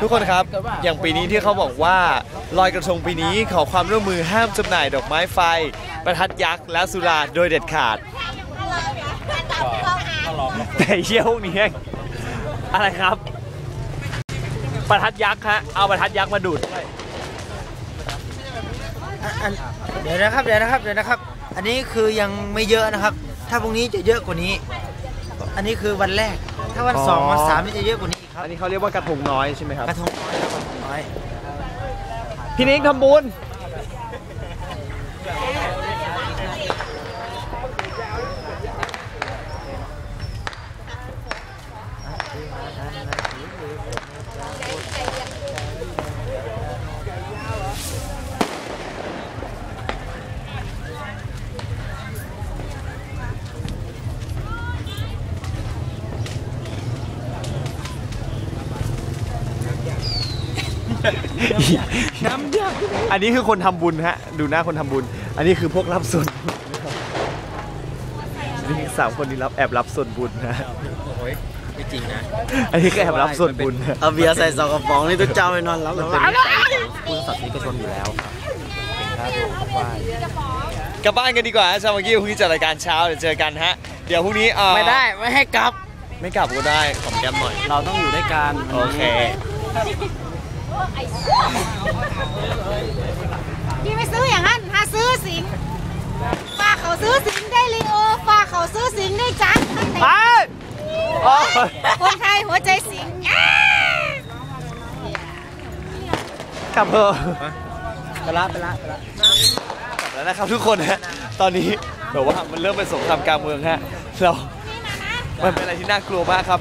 ทุกคนครับ อย่างปีนี้ที่เขาบอกว่าลอยกระทงปีนี้ขอความร่วมมือห้ามจำหน่ายดอกไม้ไฟ ประทัดยักษ์และสุราโดยเด็ดขาด แต่เชี่ยพวกนี้อะไรครับ ประทัดยักษ์ฮะเอาประทัดยักษ์มาดูดเดี๋ยวนะครับเดี๋ยวนะครับเดี๋ยวนะครับ อันนี้คือยังไม่เยอะนะครับ ถ้าพรุ่งนี้จะเยอะกว่านี้ อันนี้คือวันแรก ถ้าวันสองอ๋อวันสามนี่จะเยอะกว่านี้อีกครับอันนี้เขาเรียกว่ากระทงน้อยใช่ไหมครับกระทงน้อยครับกระทงน้อยพี่นิ้งทำบุญ น้ำยาอันนี้คือคนทำบุญฮะ ดูหน้าคนทำบุญ อันนี้คือพวกรับส่วนบุญนะครับนี่สามคนนี้รับแอบรับส่วนบุญนะไม่จริงนะ อันนี้ก็แอบรับส่วนบุญนะเอาเบียร์ใส่สองกระป๋องนี่ทุกเจ้าไปนอนแล้วมันเป็นพุทธศาสนิกชนอยู่แล้วครับเป็นค่าตัวไหว้กลับบ้านกันดีกว่าฮะชาวมังกี้พรุ่งนี้จัดรายการเช้าเดี๋ยวเจอกันฮะ เดี๋ยวพรุ่งนี้เอ่อไม่ได้ไม่ให้กลับ ไม่กลับก็ได้ขอมแก้มหน่อย เราต้องอยู่ด้วยกัน โอเค พี่ไม่ซื้ออย่างนั้นถ้าซื้อสิงฝากเขาซื้อสิงได้ลีโอฝากเขาซื้อสิงได้จังไปโอ้ยคนไทยหัวใจสิงอ้ากลับเถอะไปละไปละไปละกลับแล้วนะครับทุกคนฮะตอนนี้แบบว่ามันเริ่มเป็นสงครามกลางเมืองฮะเรามันเป็นอะไรที่น่ากลัวมากครับ